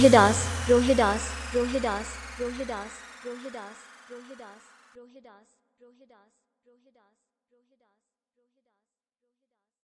Rohidas Rohidas Rohidas Rohidas Rohidas Rohidas Rohidas Rohidas Rohidas Rohidas